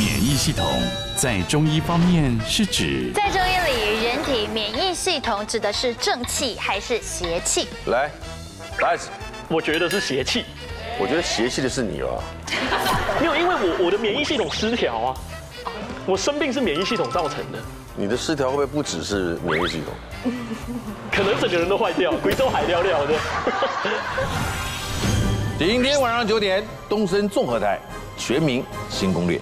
免疫系统在中医方面是指，在中医里，人体免疫系统指的是正气还是邪气？来，来，我觉得是邪气。我觉得邪气的是你啊。没有，因为我我的免疫系统失调啊，我生病是免疫系统造成的。你的失调会不会不只是免疫系统？可能整个人都坏掉，鬼都海掉掉的。今天晚上九点，东森综合台，全民新攻略。